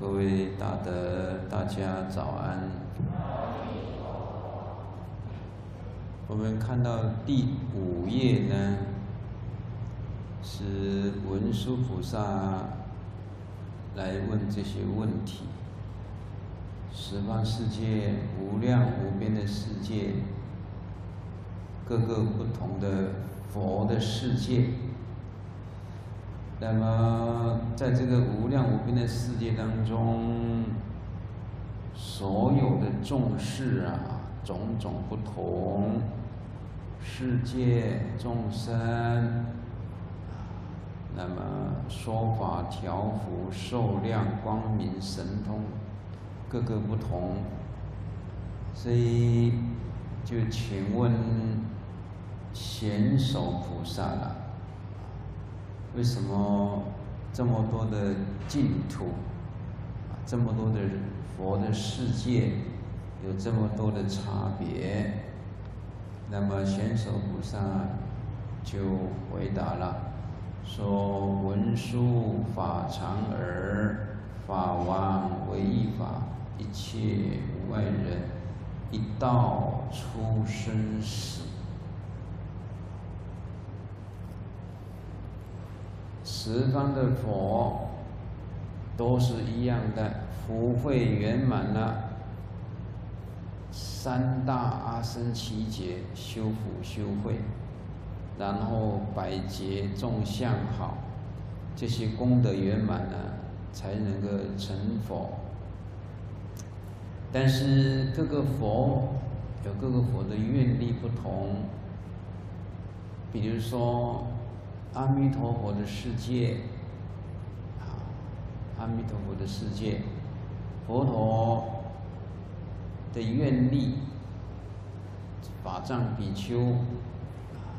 各位大德，大家早安。我们看到第五页呢，是文殊菩萨来问这些问题。十方世界无量无边的世界。各个不同的佛的世界，那么在这个无量无边的世界当中，所有的众事啊，种种不同世界众生，那么说法调伏受量光明神通，各个不同，所以就请问。贤首菩萨了，为什么这么多的净土，啊这么多的佛的世界，有这么多的差别？那么贤首菩萨就回答了，说：文殊法常而，法王唯一法，一切无外人，一道出生死。十方的佛都是一样的，福慧圆满了，三大阿僧祇劫修福修慧，然后百劫众相好，这些功德圆满了，才能够成佛。但是各个佛有各个佛的愿力不同，比如说。阿弥陀佛的世界，啊，阿弥陀佛的世界，佛陀的愿力，法藏比丘，啊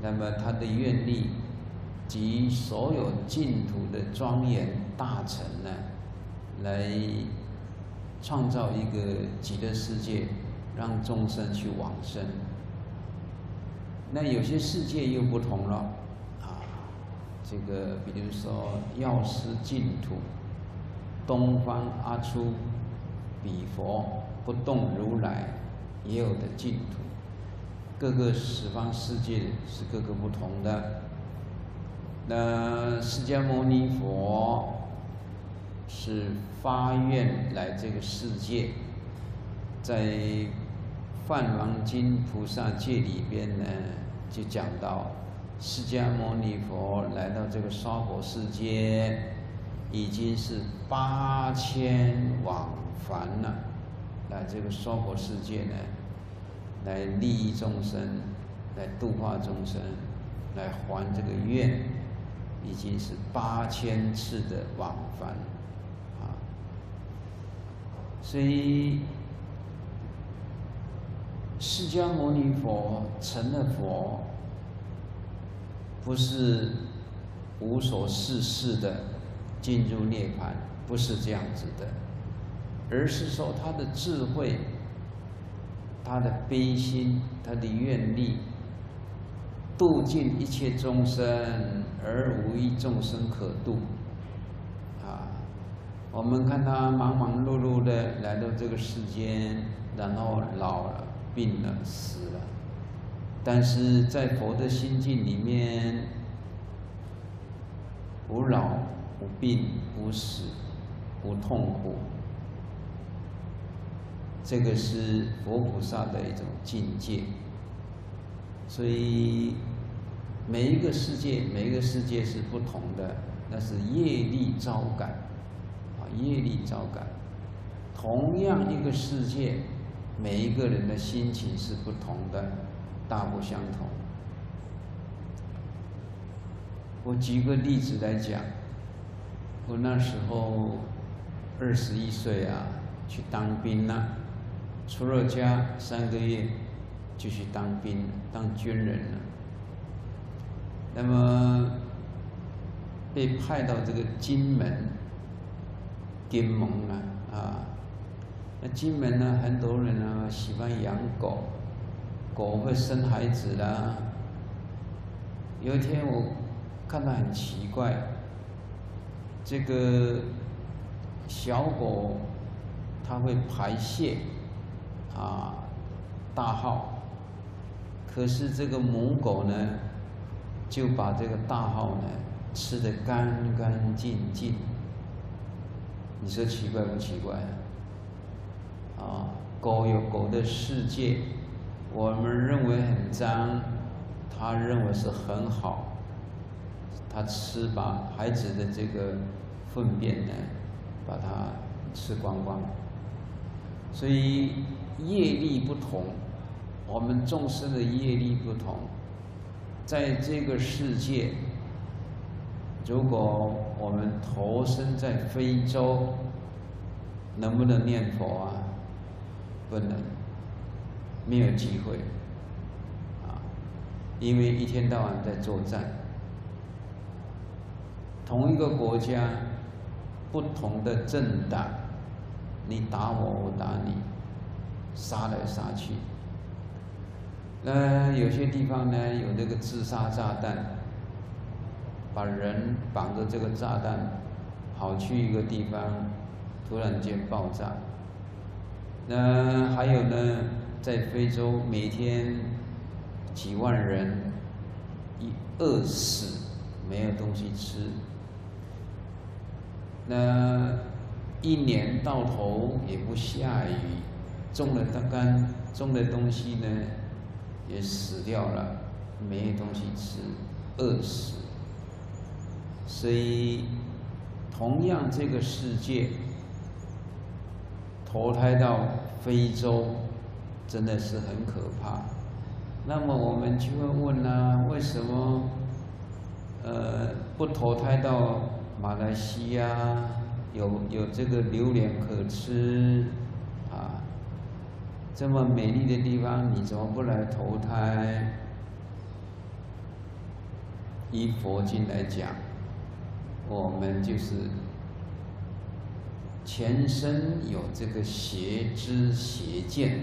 那么他的愿力及所有净土的庄严大臣呢，来创造一个极乐世界，让众生去往生。那有些世界又不同了。这个，比如说药师净土、东方阿初比佛不动如来也有的净土，各个十方世界是各个不同的。那释迦牟尼佛是发愿来这个世界，在《梵王经》菩萨戒里边呢，就讲到。释迦牟尼佛来到这个娑婆世界，已经是八千往返了。来这个娑婆世界呢，来利益众生，来度化众生，来还这个愿，已经是八千次的往返啊。所以，释迦牟尼佛成了佛。不是无所事事的进入涅槃，不是这样子的，而是说他的智慧、他的悲心、他的愿力，度尽一切众生而无一众生可度。啊，我们看他忙忙碌碌的来到这个世间，然后老了、病了、死了。但是在佛的心境里面，无老、无病、无死、无痛苦，这个是佛菩萨的一种境界。所以每一个世界，每一个世界是不同的，那是业力招感，啊，业力招感。同样一个世界，每一个人的心情是不同的。大不相同。我举个例子来讲，我那时候二十一岁啊，去当兵呐，出了家三个月就去当兵，当军人了。那么被派到这个金门，金门啊，啊，那金门呢，很多人啊喜欢养狗，狗会生孩子啦。有一天我。看到很奇怪，这个小狗它会排泄啊大号，可是这个母狗呢就把这个大号呢吃的干干净净。你说奇怪不奇怪啊？啊，狗有狗的世界，我们认为很脏，他认为是很好。他吃把孩子的这个粪便呢，把它吃光光。所以业力不同，我们众生的业力不同，在这个世界，如果我们投身在非洲，能不能念佛啊？不能，没有机会，啊，因为一天到晚在作战。同一个国家，不同的政党，你打我，我打你，杀来杀去。那有些地方呢，有那个自杀炸弹，把人绑着这个炸弹，跑去一个地方，突然间爆炸。那还有呢，在非洲，每天几万人一饿死，没有东西吃。那一年到头也不下雨，种了的干种的东西呢，也死掉了，没东西吃，饿死。所以，同样这个世界，投胎到非洲，真的是很可怕。那么我们就会问呢，为什么，呃，不投胎到？马来西亚有有这个榴莲可吃，啊，这么美丽的地方，你怎么不来投胎？以佛经来讲，我们就是前身有这个邪知邪见，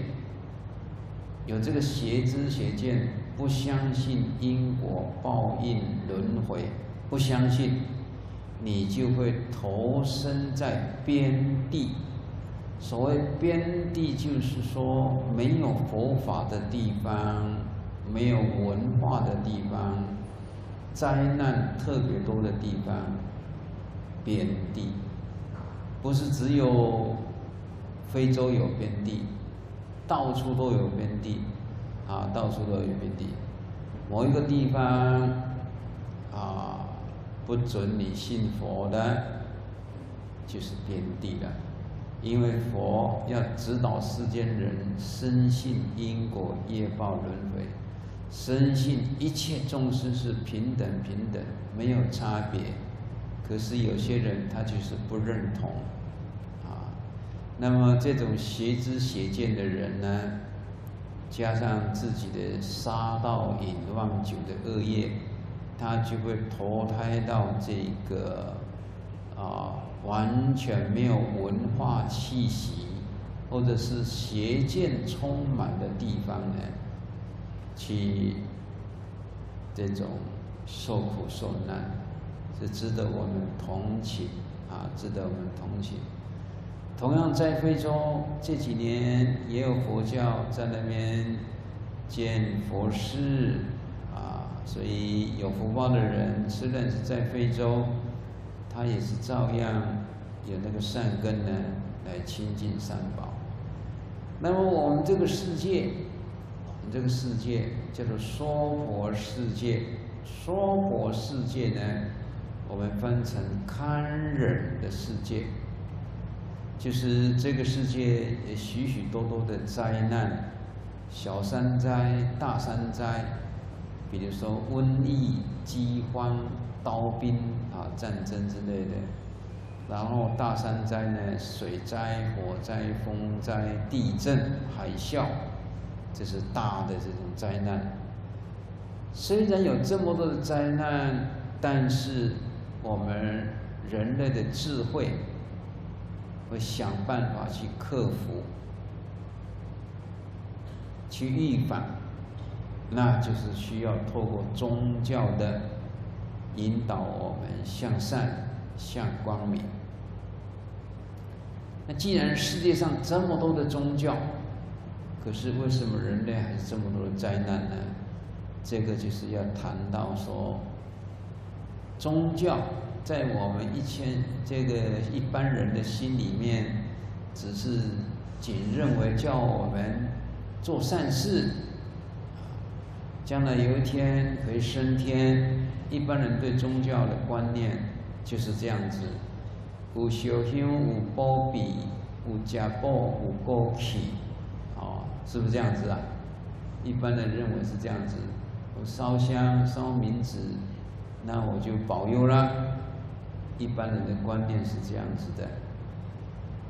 有这个邪知邪见，不相信因果报应轮回，不相信。你就会投身在边地。所谓边地，就是说没有佛法的地方，没有文化的地方，灾难特别多的地方。边地不是只有非洲有边地，到处都有边地，啊，到处都有边地。某一个地方，啊。不准你信佛的，就是边地了，因为佛要指导世间人深信因果业报轮回，深信一切众生是平等平等，没有差别。可是有些人他就是不认同，那么这种邪知邪见的人呢，加上自己的杀盗淫妄酒的恶业。他就会投胎到这个啊完全没有文化气息，或者是邪见充满的地方呢，去这种受苦受难，是值得我们同情啊，值得我们同情。同样在非洲这几年也有佛教在那边建佛寺啊。所以有福报的人，虽然是在非洲，他也是照样有那个善根呢，来亲近三宝。那么我们这个世界，我们这个世界叫做娑婆世界。娑婆世界呢，我们分成堪忍的世界，就是这个世界许许多多的灾难，小山灾、大山灾。比如说瘟疫、饥荒刀兵啊战争之类的，然后大山灾呢，水灾、火灾、风灾、地震、海啸，这是大的这种灾难。虽然有这么多的灾难，但是我们人类的智慧会想办法去克服、去预防，那就是需要透过宗教的引导我们向善、向光明。那既然世界上这么多的宗教，可是为什么人类还是这么多的灾难呢？这个就是要谈到说，宗教在我们一千这个一般人的心里面，只是仅认为叫我们做善事，将来有一天可以升天。一般人对宗教的观念就是这样子：有烧香，有保庇，有吃饱，有过去，哦，是不是这样子啊？一般人认为是这样子。我烧香烧冥纸，那我就保佑了。一般人的观念是这样子的。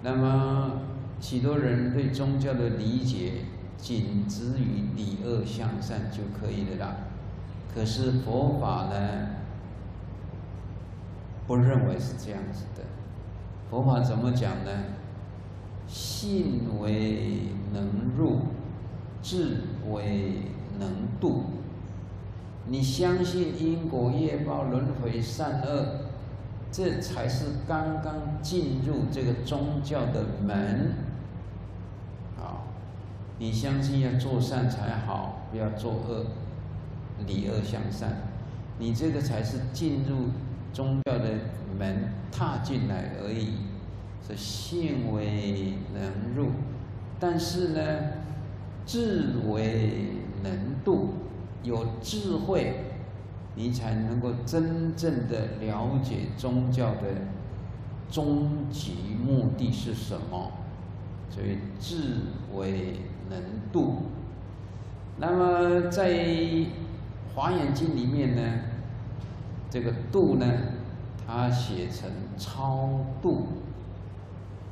那么许多人对宗教的理解，仅止于礼恶向善就可以了啦。可是佛法呢，不认为是这样子的。佛法怎么讲呢？信为能入，智为能度。你相信因果业报轮回善恶，这才是刚刚进入这个宗教的门。啊，你相信要做善才好，不要做恶，离恶向善，你这个才是进入宗教的门，踏进来而已。是信为能入，但是呢，智为能度。有智慧，你才能够真正的了解宗教的终极目的是什么。所以智为能度。那么在《华严经》里面呢，这个度呢，它写成超度，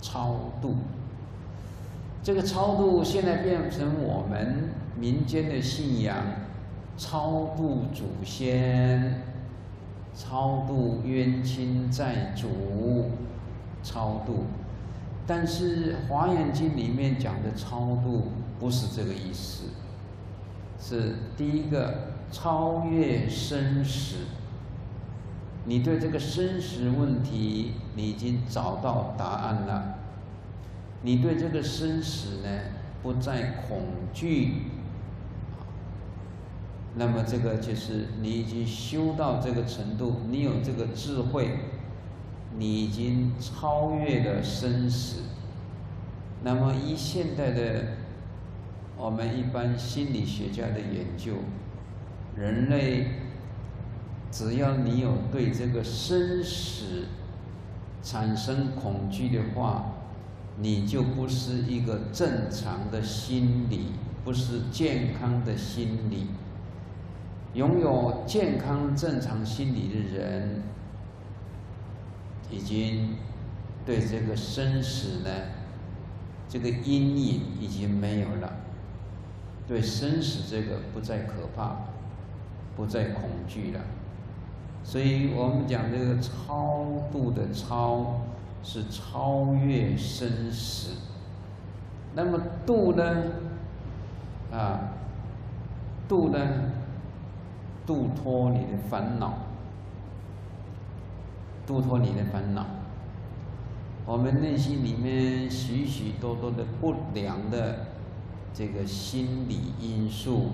超度。这个超度现在变成我们民间的信仰。超度祖先，超度冤亲债主，超度。但是《华严经》里面讲的超度不是这个意思，是第一个超越生死。你对这个生死问题，你已经找到答案了。你对这个生死呢，不再恐惧。那么这个就是你已经修到这个程度，你有这个智慧，你已经超越了生死。那么以现代的我们一般心理学家的研究，人类只要你有对这个生死产生恐惧的话，你就不是一个正常的心理，不是健康的心理。拥有健康正常心理的人，已经对这个生死呢，这个阴影已经没有了，对生死这个不再可怕，不再恐惧了。所以我们讲这个超度的超，是超越生死。那么度呢？啊，度呢？度脱你的烦恼，度脱你的烦恼。我们内心里面许许多多的不良的这个心理因素，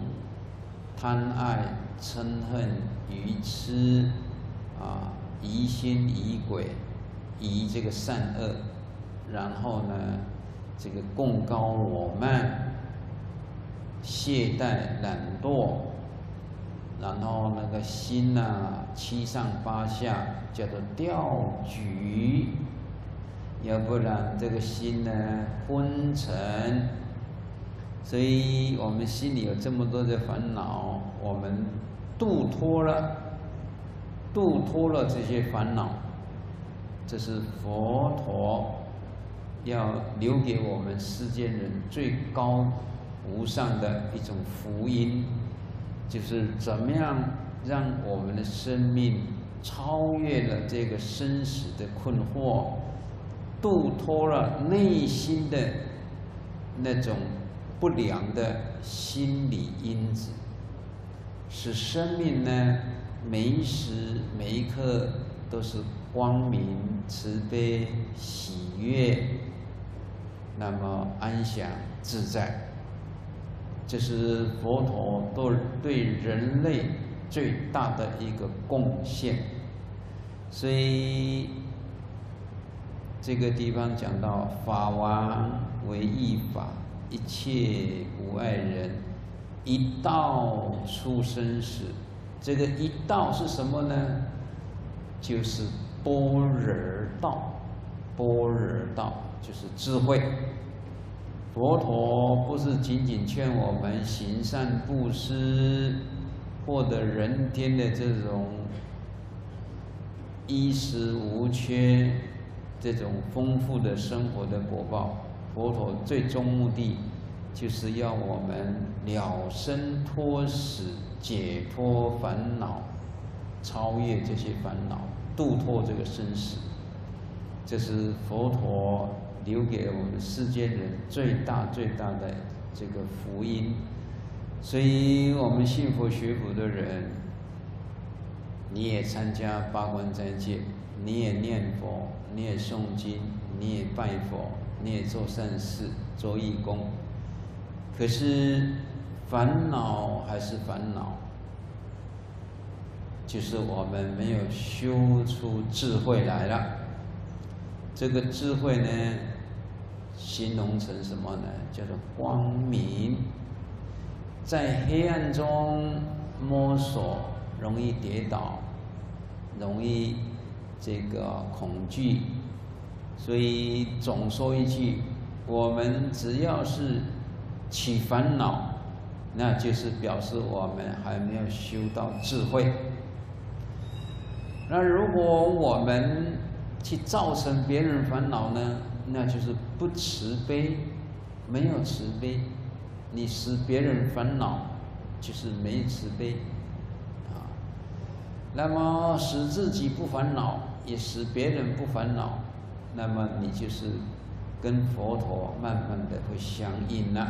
贪爱、嗔恨、愚痴，啊，疑心疑鬼，疑这个善恶，然后呢，这个共高我慢、懈怠、懒惰。然后那个心呐，七上八下，叫做调局；要不然这个心呢，昏沉。所以我们心里有这么多的烦恼，我们度脱了，度脱了这些烦恼，这是佛陀要留给我们世间人最高无上的一种福音，就是怎么样让我们的生命超越了这个生死的困惑，度脱了内心的那种不良的心理因子，使生命呢。每一时每一刻都是光明、慈悲、喜悦，那么安详自在，这是佛陀对对人类最大的一个贡献。所以这个地方讲到法王为一法，一切无碍人，一道出生时。这个一道是什么呢？就是般若道，般若道就是智慧。佛陀不是仅仅劝我们行善布施，获得人天的这种衣食无缺、这种丰富的生活的果报。佛陀最终目的就是要我们了生脱死。解脱烦恼，超越这些烦恼，度脱这个生死，这是佛陀留给我们世间人最大最大的这个福音。所以我们信佛学佛的人，你也参加八关斋戒，你也念佛，你也诵经，你也拜佛，你也做善事，做义工。可是。烦恼还是烦恼，就是我们没有修出智慧来了。这个智慧呢，形容成什么呢？叫做光明。在黑暗中摸索，容易跌倒，容易这个恐惧。所以总说一句：我们只要是起烦恼。那就是表示我们还没有修到智慧。那如果我们去造成别人烦恼呢？那就是不慈悲，没有慈悲，你使别人烦恼，就是没慈悲啊。那么使自己不烦恼，也使别人不烦恼，那么你就是跟佛陀慢慢的会相应了。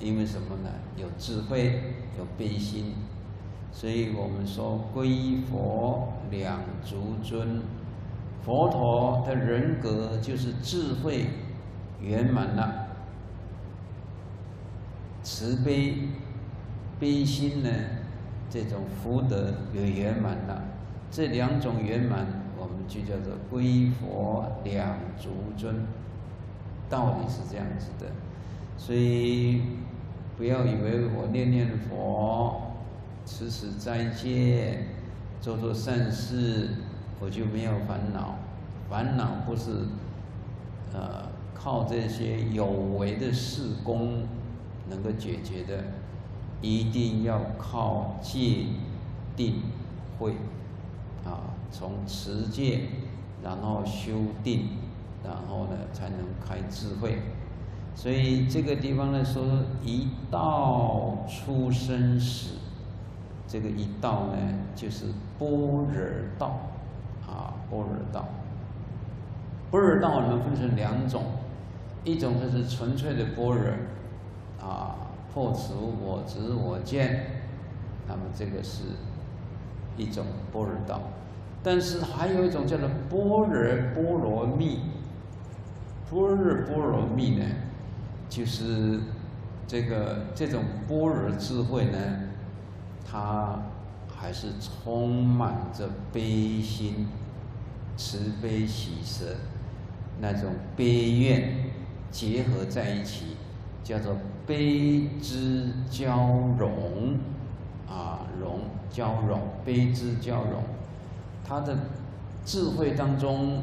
因为什么呢？有智慧，有悲心，所以我们说皈依佛两足尊。佛陀的人格就是智慧圆满了，慈悲悲心呢，这种福德也圆满了。这两种圆满，我们就叫做皈依佛两足尊。道理是这样子的，所以。不要以为我念念佛、持持斋戒、做做善事，我就没有烦恼。烦恼不是呃靠这些有为的事功能够解决的，一定要靠戒、定、慧啊，从持戒，然后修定，然后呢才能开智慧。所以这个地方呢说一道出生时，这个一道呢就是般若道，啊般若道。般若道我们分成两种，一种就是纯粹的般若，啊破除我执我见，那么这个是一种般若道。但是还有一种叫做般若波罗蜜，般若波罗蜜呢？就是这个这种般若智慧呢，它还是充满着悲心、慈悲喜舍那种悲怨结合在一起，叫做悲之交融啊，融交融，悲之交融，他的智慧当中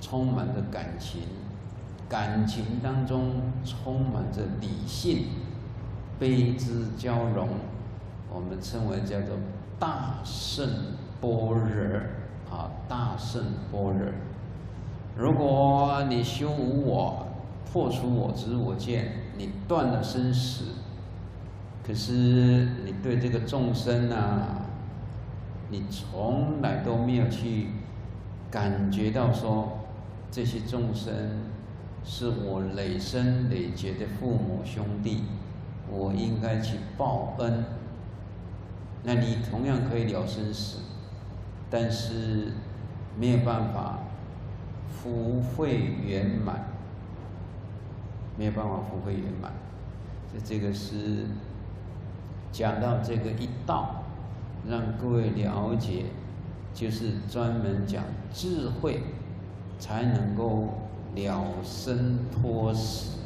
充满着感情。感情当中充满着理性，悲之交融，我们称为叫做大圣般若啊，大圣般若。如果你修无我，破除我执我见，你断了生死，可是你对这个众生啊，你从来都没有去感觉到说这些众生是我累生累劫的父母兄弟，我应该去报恩。那你同样可以了生死，但是没有办法福慧圆满，没有办法福慧圆满。这这个是讲到这个一道，让各位了解，就是专门讲智慧才能够了生脱死。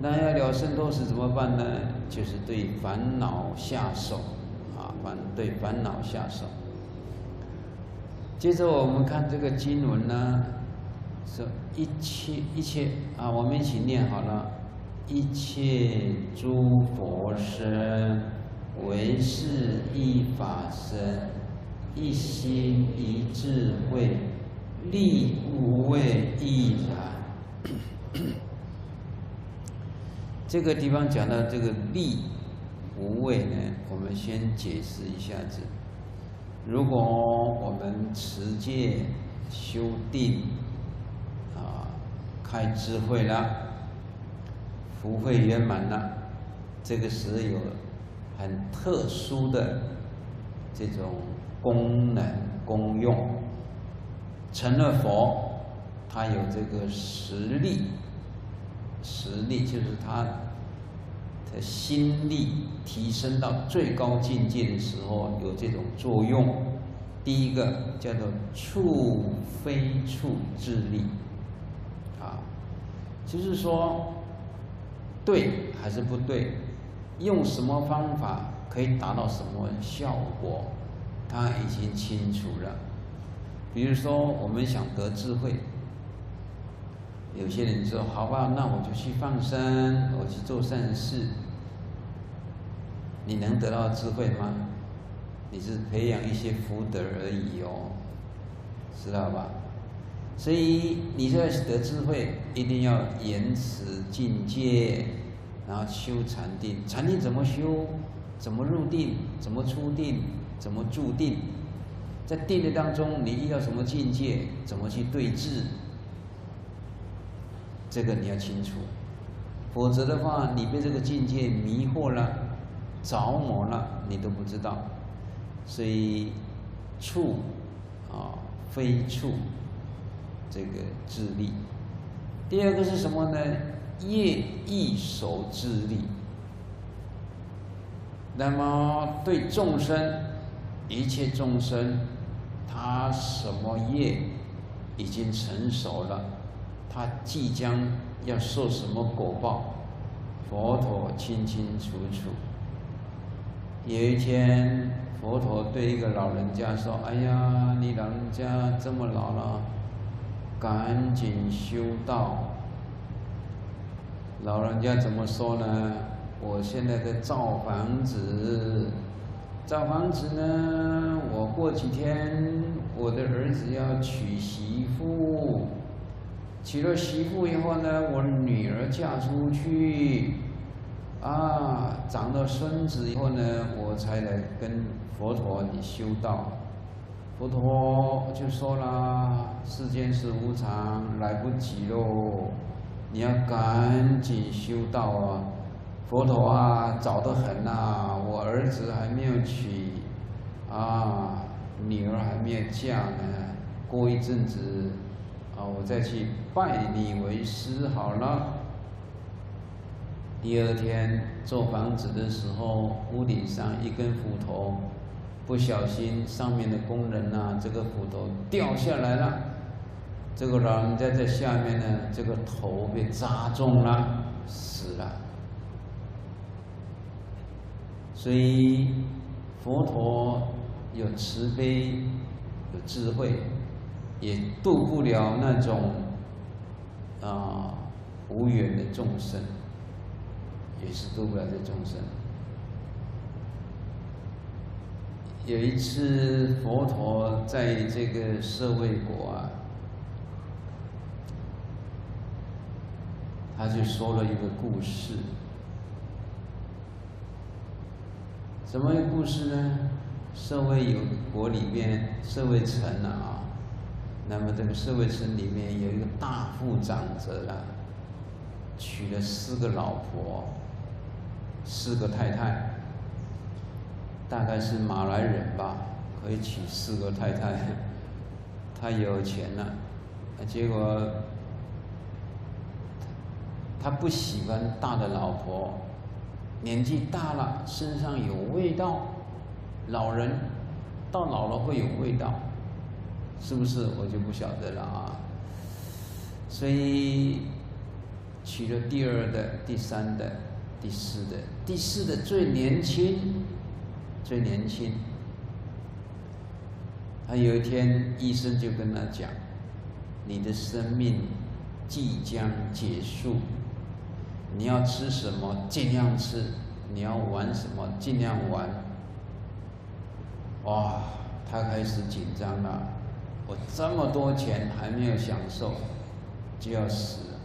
那要了生脱死怎么办呢？就是对烦恼下手啊。反对烦恼下手。接着我们看这个经文呢，说一切一切啊，我们一起念好了。一切诸佛身，唯是一法身，一心一智慧，力无畏亦然。这个地方讲到这个力。无畏呢？我们先解释一下子。如果我们持戒、修定，啊，开智慧了，福慧圆满了，这个是有很特殊的这种功能功用。成了佛，他有这个实力，实力就是他。的心力提升到最高境界的时候，有这种作用。第一个叫做处非处智力，啊，就是说对还是不对，用什么方法可以达到什么效果，他已经清楚了。比如说，我们想得智慧，有些人说：“好吧，那我就去放生，我去做善事。”你能得到智慧吗？你是培养一些福德而已哦，知道吧？所以你在得智慧，一定要延迟境界，然后修禅定。禅定怎么修？怎么入定？怎么出定？怎么住定？在定的当中，你遇到什么境界？怎么去对治？这个你要清楚，否则的话，你被这个境界迷惑了。着魔了，你都不知道，所以处啊非处这个智力。第二个是什么呢？业易守智力。那么对众生，一切众生，他什么业已经成熟了，他即将要受什么果报，佛陀清清楚楚。有一天，佛陀对一个老人家说：“哎呀，你老人家这么老了，赶紧修道。”老人家怎么说呢？我现在在造房子，造房子呢，我过几天我的儿子要娶媳妇，娶了媳妇以后呢，我女儿嫁出去。啊，长了孙子以后呢，我才来跟佛陀你修道。佛陀就说啦：“世间事无常，来不及喽，你要赶紧修道啊！”佛陀啊，早得很呐，我儿子还没有娶，啊，女儿还没有嫁呢，过一阵子，啊，我再去拜你为师好了。第二天做房子的时候，屋顶上一根斧头，不小心上面的工人呐，这个斧头掉下来了，这个老人家在下面呢，这个头被扎中了，死了。所以佛陀有慈悲，有智慧，也渡不了那种啊无缘的众生。也是度不了这众生。有一次佛陀在这个舍卫国啊，他就说了一个故事。什么故事呢？舍卫有国里面舍卫城啊，那么这个舍卫城里面有一个大富长者啊，娶了四个老婆，四个太太，大概是马来人吧，可以娶四个太太，太有钱了，结果他不喜欢大的老婆。年纪大了，身上有味道，老人到老了会有味道，是不是？我就不晓得了啊。所以娶了第二的、第三的、第四的，第四的最年轻，最年轻。他有一天，医生就跟他讲：“你的生命即将结束。”你要吃什么尽量吃，你要玩什么尽量玩。哇，他开始紧张了，我这么多钱还没有享受，就要死了，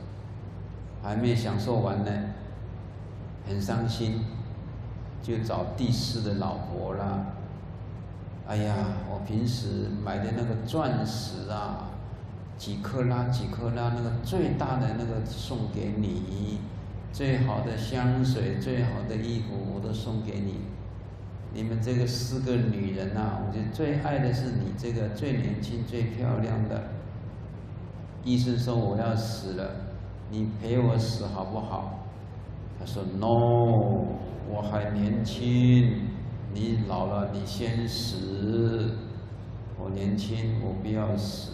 还没享受完呢，很伤心，就找第四的老婆了。哎呀，我平时买的那个钻石啊，几克拉几克拉，那个最大的那个送给你。最好的香水，最好的衣服，我都送给你。你们这个四个女人呐，我就最爱的是你这个最年轻、最漂亮的。医生说我要死了，你陪我死好不好？他说 No，我还年轻，你老了你先死。我年轻，我不要死，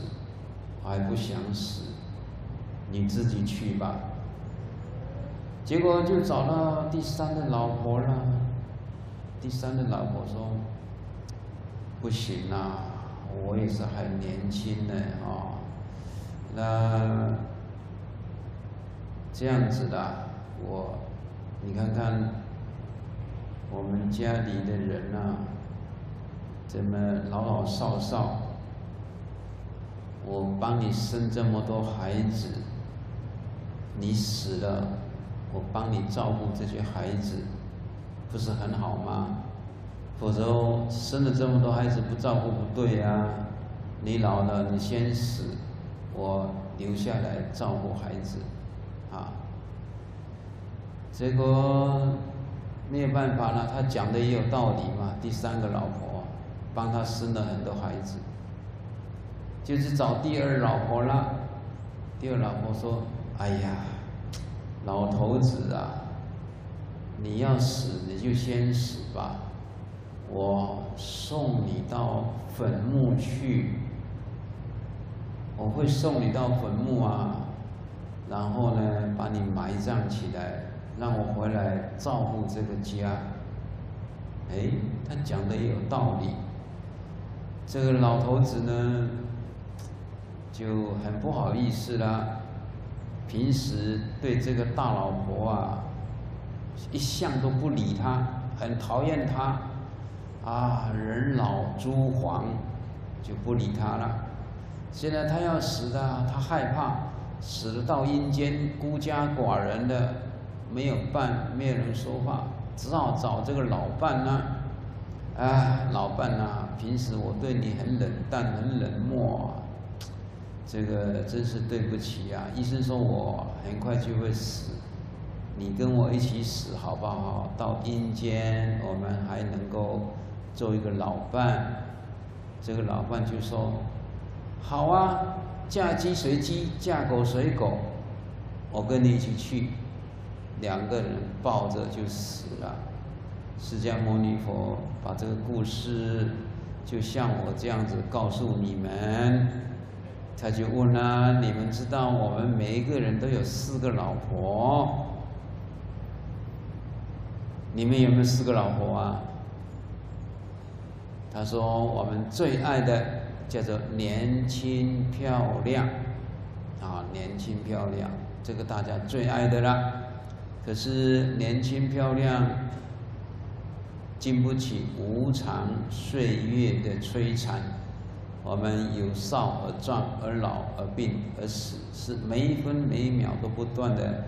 我还不想死，你自己去吧。结果就找到第三的老婆了。第三的老婆说：“不行啊，我也是还年轻呢啊。那这样子的，我你看看我们家里的人呐，怎么老老少少？我帮你生这么多孩子，你死了。”我帮你照顾这些孩子，不是很好吗？否则生了这么多孩子不照顾不对呀。你老了，你先死，我留下来照顾孩子，结果没有办法了，他讲的也有道理嘛。第三个老婆帮他生了很多孩子，就是找第二老婆了。第二老婆说：“哎呀。”老头子啊，你要死你就先死吧，我送你到坟墓去，我会送你到坟墓啊，然后呢把你埋葬起来，让我回来照顾这个家。哎，他讲的也有道理。这个老头子呢就很不好意思啦。平时对这个大老婆啊，一向都不理他，很讨厌他，啊，人老珠黄，就不理他了。现在他要死的，他害怕死了到阴间，孤家寡人的，没有伴，没有人说话，只好找这个老伴呢。啊，老伴呐，平时我对你很冷淡，很冷漠。这个真是对不起呀！医生说我很快就会死，你跟我一起死好不好？到阴间我们还能够做一个老伴。这个老伴就说：“好啊，嫁鸡随鸡，嫁狗随狗，我跟你一起去。”两个人抱着就死了。释迦牟尼佛把这个故事就像我这样子告诉你们。他就问了：“你们知道我们每一个人都有四个老婆，你们有没有四个老婆啊？”他说：“我们最爱的叫做年轻漂亮，啊，年轻漂亮，这个大家最爱的啦。可是年轻漂亮经不起无常岁月的摧残。我们由少而壮，而老而病而死，是每一分每一秒都不断的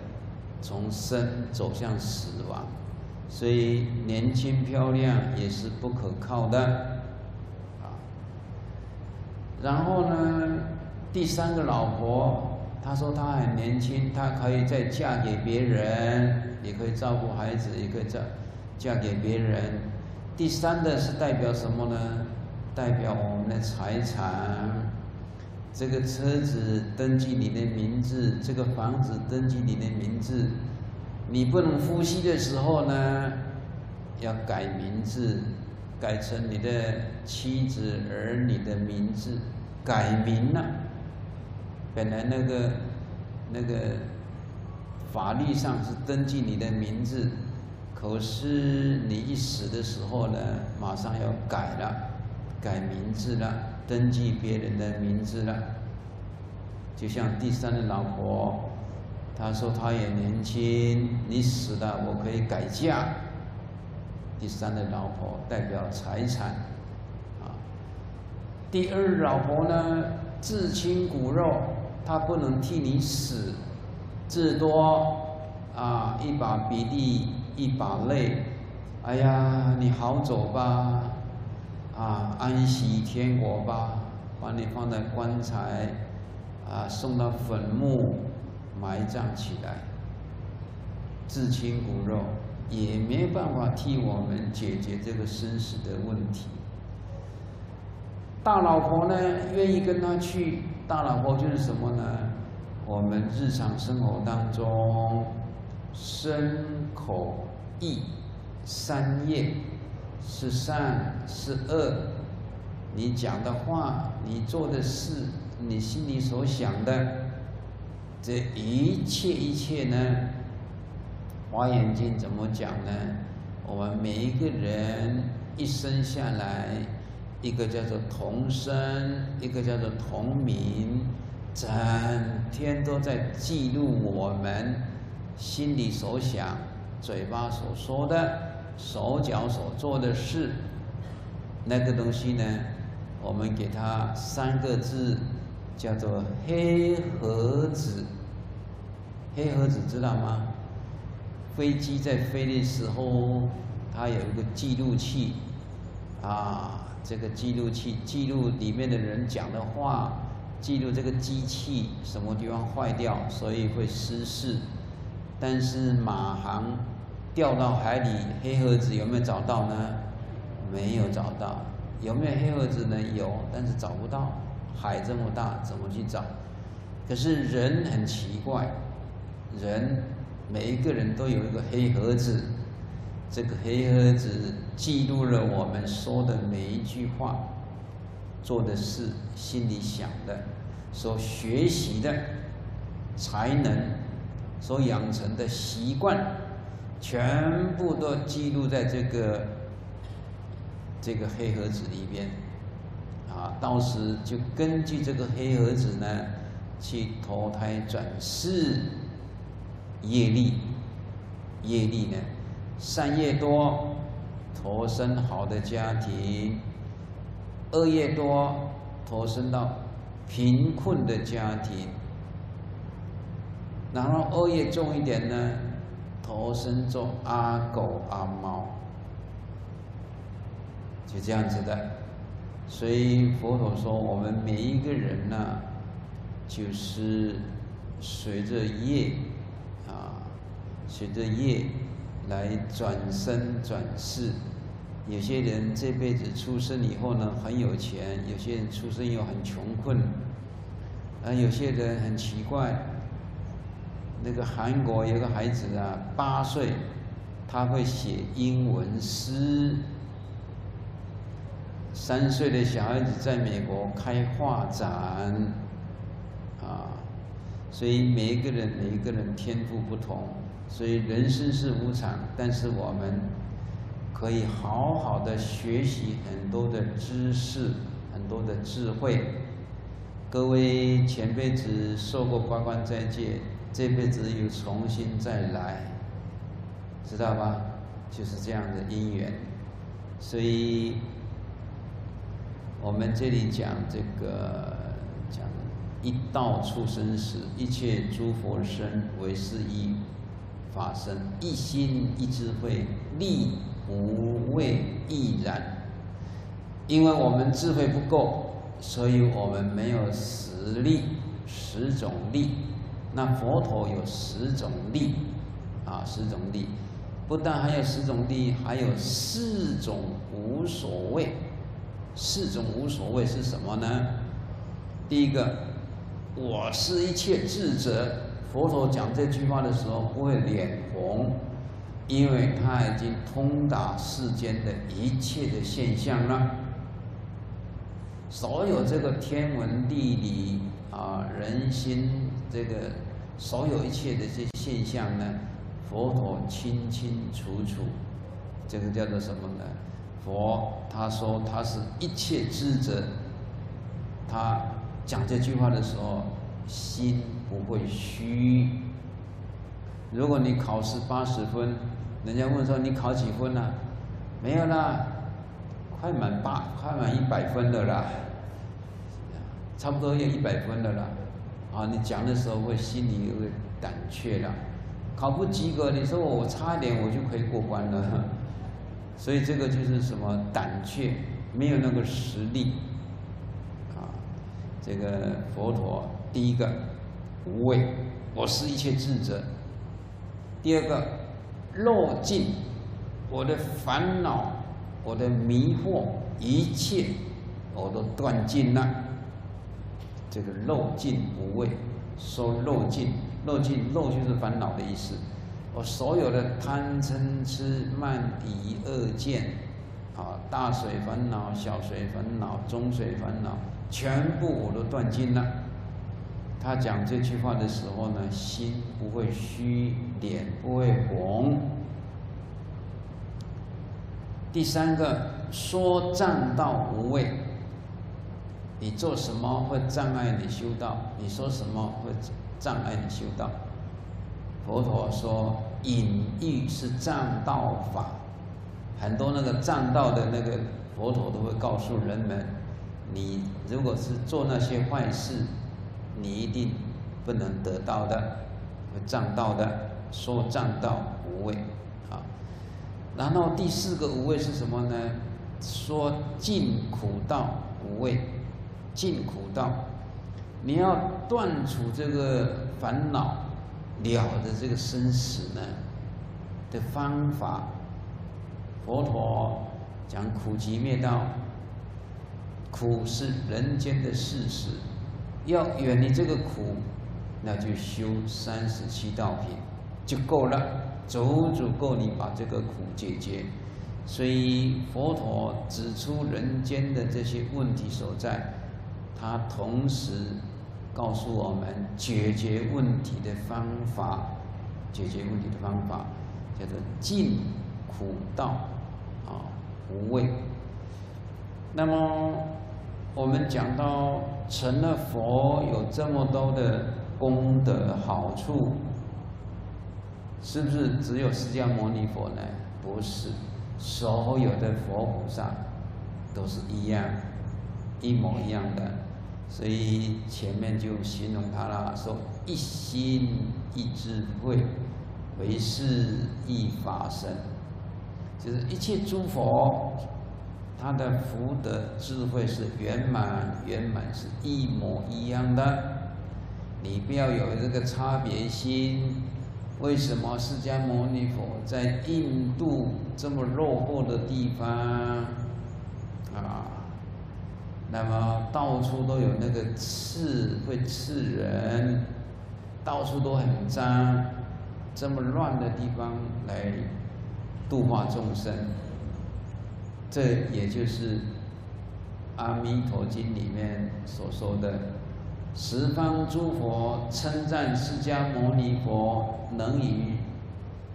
从生走向死亡。所以年轻漂亮也是不可靠的，啊。然后呢，第三个老婆，他说他很年轻，他可以再嫁给别人，也可以照顾孩子，也可以嫁嫁给别人。第三的是代表什么呢？代表我们的财产。这个车子登记你的名字，这个房子登记你的名字。你不能呼吸的时候呢，要改名字，改成你的妻子儿女的名字，改名了。本来那个那个法律上是登记你的名字，可是你一死的时候呢，马上要改了，改名字了，登记别人的名字了。就像第三的老婆。他说他也年轻，你死了我可以改嫁。第三的老婆代表财产，啊，第二老婆呢，至亲骨肉，他不能替你死，至多啊一把鼻涕一把泪，哎呀你好走吧，啊安息天国吧，把你放在棺材，啊送到坟墓。埋葬起来，至亲骨肉也没办法替我们解决这个生死的问题。大老婆呢，愿意跟他去。大老婆就是什么呢？我们日常生活当中，身口意三业是善是恶，你讲的话，你做的事，你心里所想的。这一切一切呢，《华严经》怎么讲呢？我们每一个人一生下来，一个叫做同生，一个叫做同名，整天都在记录我们心里所想、嘴巴所说的、手脚所做的事。那个东西呢，我们给它三个字。叫做黑盒子，黑盒子知道吗？飞机在飞的时候，它有一个记录器，啊，这个记录器记录里面的人讲的话，记录这个机器什么地方坏掉，所以会失事。但是马航掉到海里，黑盒子有没有找到呢？没有找到。有没有黑盒子呢？有，但是找不到。海这么大，怎么去找？可是人很奇怪，人每一个人都有一个黑盒子，这个黑盒子记录了我们说的每一句话、做的事、心里想的、所学习的才能、所养成的习惯，全部都记录在这个这个黑盒子里边。啊，到时就根据这个黑盒子呢，去投胎转世，业力，业力呢，善业多，投生好的家庭；恶业多，投生到贫困的家庭。然后恶业重一点呢，投生做阿狗阿猫，就这样子的。所以佛陀说，我们每一个人呢，就是随着业啊，随着业来转生转世。有些人这辈子出生以后呢，很有钱；有些人出生又很穷困。啊，有些人很奇怪。那个韩国有个孩子啊，八岁，他会写英文诗。三岁的小孩子在美国开画展，啊，所以每一个人每一个人天赋不同，所以人生是无常，但是我们可以好好的学习很多的知识，很多的智慧。各位前辈子受过关关斋戒，这辈子又重新再来，知道吧？就是这样的因缘。所以，我们这里讲这个讲一道出生时，一切诸佛身为是一法身，一心一智慧，力无畏亦然。因为我们智慧不够，所以我们没有实力，十种力。那佛陀有十种力，啊，十种力，不但还有十种力，还有四种无所谓。四种无所谓是什么呢？第一个，我是一切智者。佛陀讲这句话的时候不会脸红，因为他已经通达世间的一切的现象了。所有这个天文地理啊，人心这个所有一切的这现象呢，佛陀清清楚楚，这个叫做什么呢？佛他说他是一切智者，他讲这句话的时候心不会虚。如果你考试八十分，人家问说你考几分呢？没有啦。快满八，快满一百分的啦，差不多要一百分的啦。啊，你讲的时候会心里有个胆怯了。考不及格，你说我差一点我就可以过关了。所以这个就是什么胆怯，没有那个实力。啊，这个佛陀第一个无畏，我是一切智者。第二个漏尽我的烦恼。我的迷惑，一切我都断尽了。这个漏尽无畏，说漏尽，漏尽漏就是烦恼的意思。我所有的贪嗔痴慢疑恶见，啊，大水烦恼、小水烦恼、中水烦恼，全部我都断尽了。他讲这句话的时候呢，心不会虚，脸不会红。第三个说障道无畏，你做什么会障碍你修道？你说什么会障碍你修道？佛陀说隐喻是障道法，很多那个障道的那个佛陀都会告诉人们，你如果是做那些坏事，你一定不能得到的，会障道的，说障道无畏。啊然后第四个无畏是什么呢？说尽苦道无畏，尽苦道，你要断除这个烦恼了的这个生死呢的方法，佛陀讲苦集灭道，苦是人间的事实，要远离这个苦，那就修三十七道品就够了。足足够你把这个苦解决，所以佛陀指出人间的这些问题所在，他同时告诉我们解决问题的方法，解决问题的方法叫做尽苦道，啊，无畏。那么我们讲到成了佛有这么多的功德好处。是不是只有释迦牟尼佛呢？不是，所有的佛菩萨都是一样，一模一样的。所以前面就形容他了，说一心一智慧，为是一法身，就是一切诸佛，他的福德智慧是圆满圆满，是一模一样的。你不要有这个差别心。为什么释迦牟尼佛在印度这么落后的地方啊？那么到处都有那个刺会刺人，到处都很脏，这么乱的地方来度化众生，这也就是《阿弥陀经》里面所说的。十方诸佛称赞释迦牟尼佛能于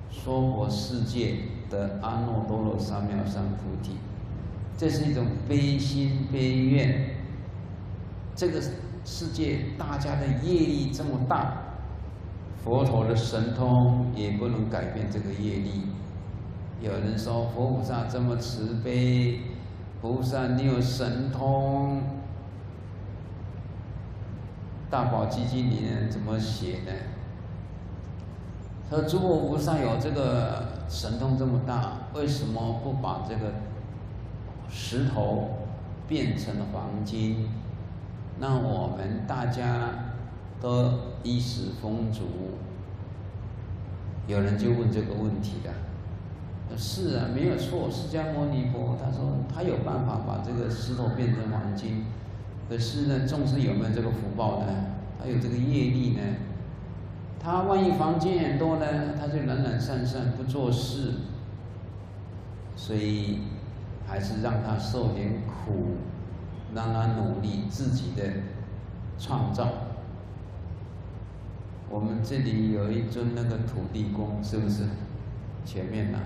娑婆世界的阿耨多罗三藐三菩提，这是一种悲心悲愿。这个世界大家的业力这么大，佛陀的神通也不能改变这个业力。有人说佛菩萨这么慈悲，菩萨你有神通，《大宝积经》里面怎么写的？说诸佛菩萨有这个神通这么大，为什么不把这个石头变成黄金？让我们大家都衣食丰足。有人就问这个问题了。是啊，没有错。释迦牟尼佛他说他有办法把这个石头变成黄金，可是呢，众生有没有这个福报呢？他有这个业力呢？他万一房间很多呢，他就懒懒散散不做事，所以还是让他受点苦，让他努力自己的创造。我们这里有一尊那个土地公，是不是？前面呢？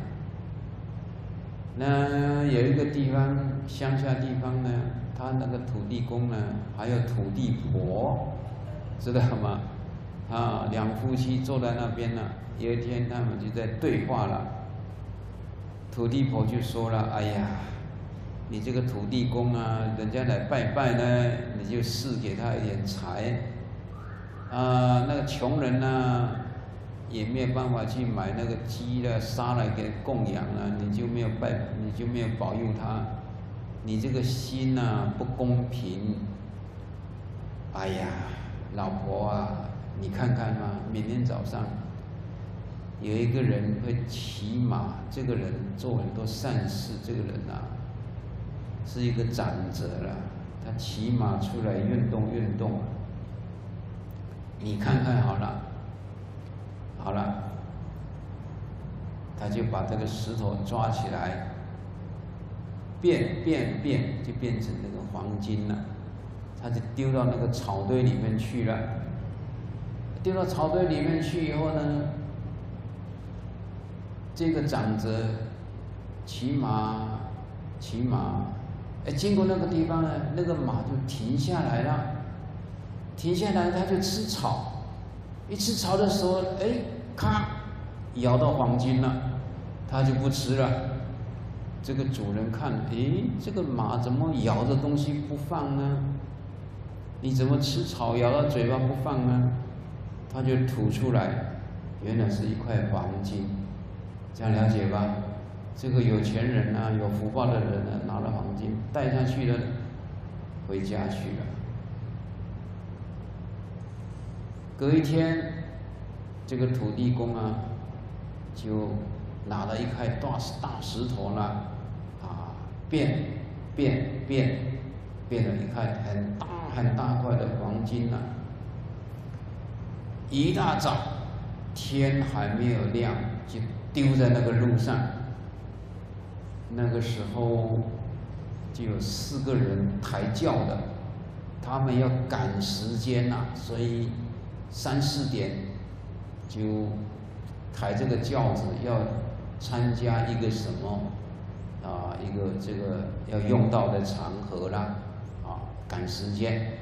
那有一个地方乡下地方呢，他那个土地公呢，还有土地婆，知道吗？啊，两夫妻坐在那边呢。有一天，他们就在对话了。土地婆就说了：“哎呀，你这个土地公啊，人家来拜拜呢，你就赐给他一点财。啊，那个穷人呢，也没有办法去买那个鸡了，杀来给供养啊，你就没有拜，你就没有保佑他。你这个心呐，不公平。哎呀，老婆啊！”你看看嘛，明天早上有一个人会骑马，这个人做很多善事，这个人啊是一个长者了，他骑马出来运动运动。你看看好了，好了，他就把这个石头抓起来，变变变，就变成那个黄金了，他就丢到那个草堆里面去了。丢到草堆里面去以后呢，这个长者骑马，骑马，哎，经过那个地方呢，那个马就停下来了，停下来，他就吃草，一吃草的时候，哎，咔，咬到黄金了，它就不吃了。这个主人看，哎，这个马怎么咬着东西不放呢？你怎么吃草咬到嘴巴不放呢？它就吐出来，原来是一块黄金，这样了解吧？这个有钱人啊，有福报的人呢，拿了黄金带下去了，回家去了。隔一天，这个土地公啊，就拿了一块大石大石头呢，啊，变变变，变了一块很大很大块的黄金呢。一大早，天还没有亮，就丢在那个路上。那个时候，就有四个人抬轿的，他们要赶时间呐，所以三四点就抬这个轿子，要参加一个什么啊，一个这个要用到的场合啦，啊，赶时间，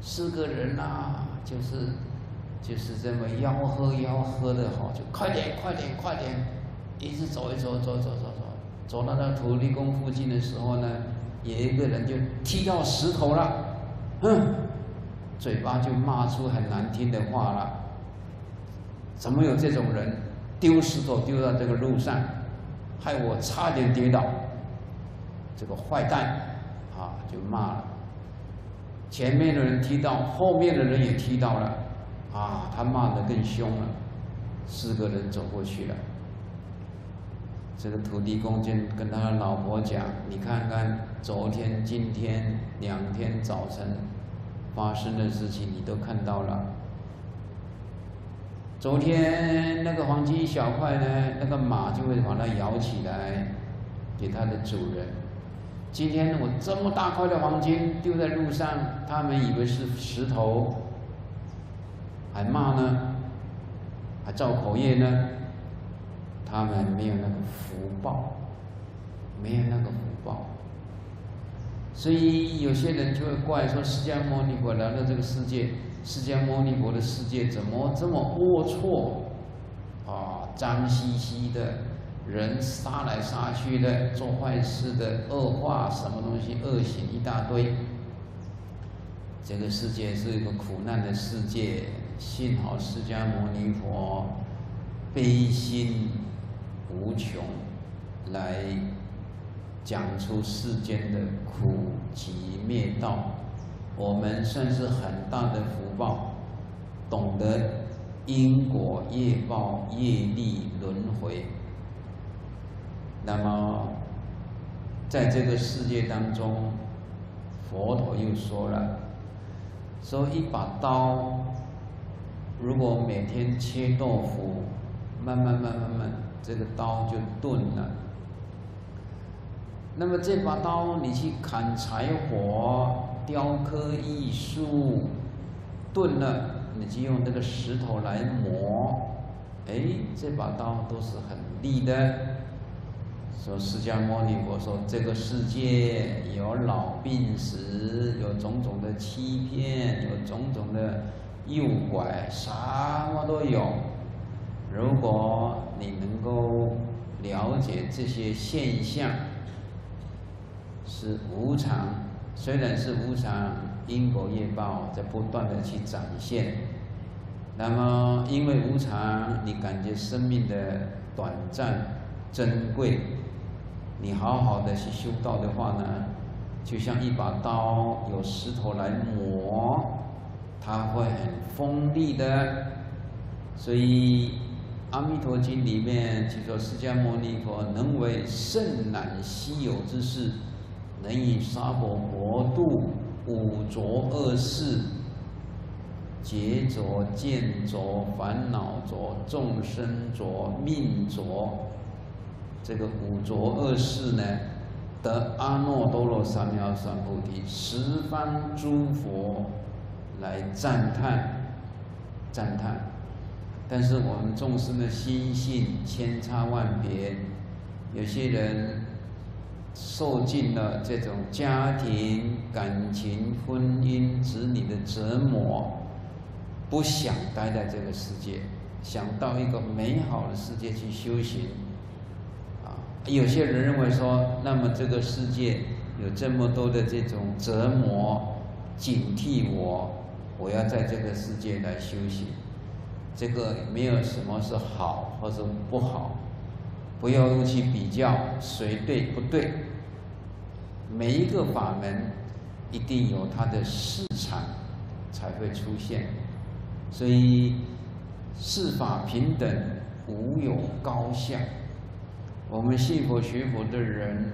四个人呐，就是。就是这么吆喝吆喝的哈，就快点快点快点，一直走一走走走走走，走到那土地公附近的时候呢，有一个人就踢到石头了，哼，嘴巴就骂出很难听的话了。怎么有这种人丢石头丢到这个路上，害我差点跌倒，这个坏蛋啊就骂了。前面的人踢到，后面的人也踢到了。啊，他骂的更凶了。四个人走过去了，这个土地公就跟他的老婆讲：“你看看，昨天、今天两天早晨发生的事情，你都看到了。昨天那个黄金一小块呢，那个马就会把它摇起来给它的主人。今天我这么大块的黄金丢在路上，他们以为是石头。”还骂呢，还造口业呢，他们没有那个福报，没有那个，所以有些人就会怪说释迦牟尼佛来到这个世界，释迦牟尼佛的世界怎么这么龌龊，啊，脏兮兮的，人杀来杀去的，做坏事的，恶化什么东西，恶行一大堆。这个世界是一个苦难的世界，幸好释迦牟尼佛悲心无穷，来讲出世间的苦集灭道。我们算是很大的福报，懂得因果业报业力轮回。那么，在这个世界当中，佛陀又说了：说一把刀，如果每天切豆腐，慢慢慢慢慢，这个刀就钝了。那么这把刀，你去砍柴火。雕刻艺术钝了，你就用这个石头来磨，哎，这把刀都是很利的。说释迦牟尼佛说，这个世界有老病死，有种种的欺骗，有种种的诱拐，什么都有。如果你能够了解这些现象，是无常。虽然是无常，因果业报在不断的去展现。那么，因为无常，你感觉生命的短暂、珍贵。你好好的去修道的话呢，就像一把刀，有石头来磨，它会很锋利的。所以，《阿弥陀经》里面就说，释迦牟尼佛能为甚难稀有之事。能以沙婆国度五浊恶世、劫浊、见浊、烦恼浊、众生浊、命浊，这个五浊恶世呢，得阿耨多罗三藐三菩提，十方诸佛来赞叹、赞叹。但是我们众生的心性千差万别，有些人。受尽了这种家庭、感情、婚姻、子女的折磨，不想待在这个世界，想到一个美好的世界去修行。啊，有些人认为说，那么这个世界有这么多的这种折磨，警惕我，我要在这个世界来修行。这个没有什么是好或者不好。不要用去比较谁对不对，每一个法门一定有它的市场才会出现，所以四法平等，无有高下。我们信佛学佛的人，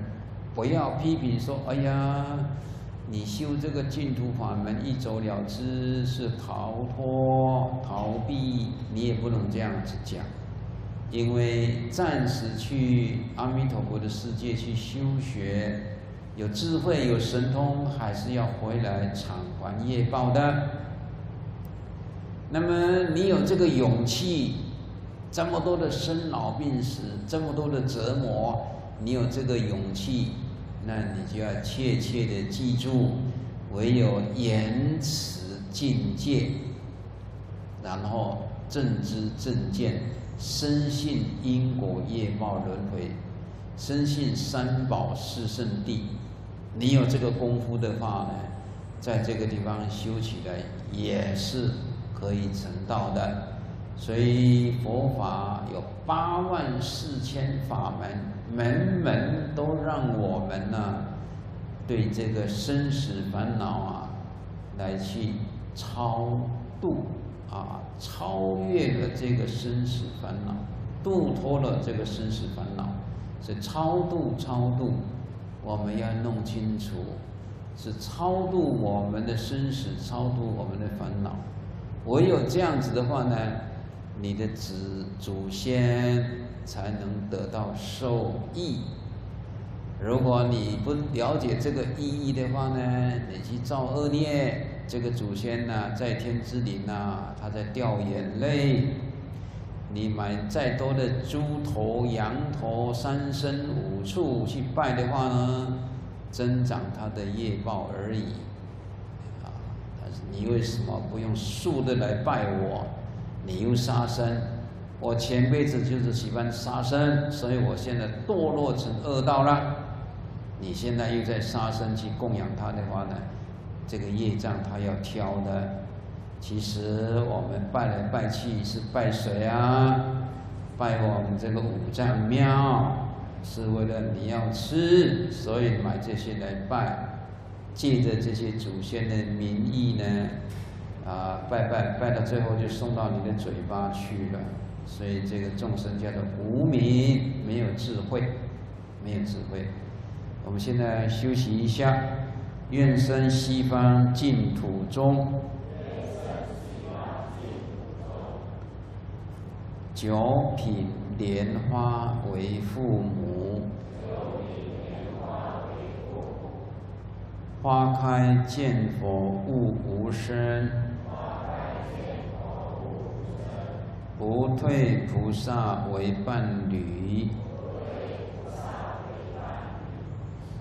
不要批评说：“哎呀，你修这个净土法门一走了之，是逃脱逃避。”你也不能这样子讲。因为暂时去阿弥陀佛的世界去修学，有智慧有神通，还是要回来偿还业报的。那么你有这个勇气，这么多的生老病死，这么多的折磨，你有这个勇气，那你就要切切的记住，唯有言辞境界，然后正知正见。深信因果业报轮回，深信三宝四圣地，你有这个功夫的话呢，在这个地方修起来也是可以成道的。所以佛法有八万四千法门，门门都让我们呢，对这个生死烦恼啊，来去超度。啊，超越了这个生死烦恼，度脱了这个生死烦恼，是超度超度。我们要弄清楚，是超度我们的生死，超度我们的烦恼。唯有这样子的话呢，你的子祖先才能得到受益。如果你不了解这个意义的话呢，你去造恶孽。这个祖先呐，在天之灵呐，他在掉眼泪。你买再多的猪头、羊头、三牲五畜去拜的话呢，增长他的业报而已。啊，但是你为什么不用素的来拜我？你又杀生，我前辈子就是喜欢杀生，所以我现在堕落成恶道了。你现在又在杀生去供养他的话呢，这个业障他要挑的。其实我们拜来拜去是拜谁啊？拜我们这个五脏庙，是为了你要吃，所以买这些来拜。借着这些祖先的名义呢，啊，拜拜拜到最后就送到你的嘴巴去了。所以这个众生叫做无明，没有智慧，没有智慧。我们现在休息一下，愿生西方净土中，九品莲花为父母。花开见佛悟无生，不退菩萨为伴侣。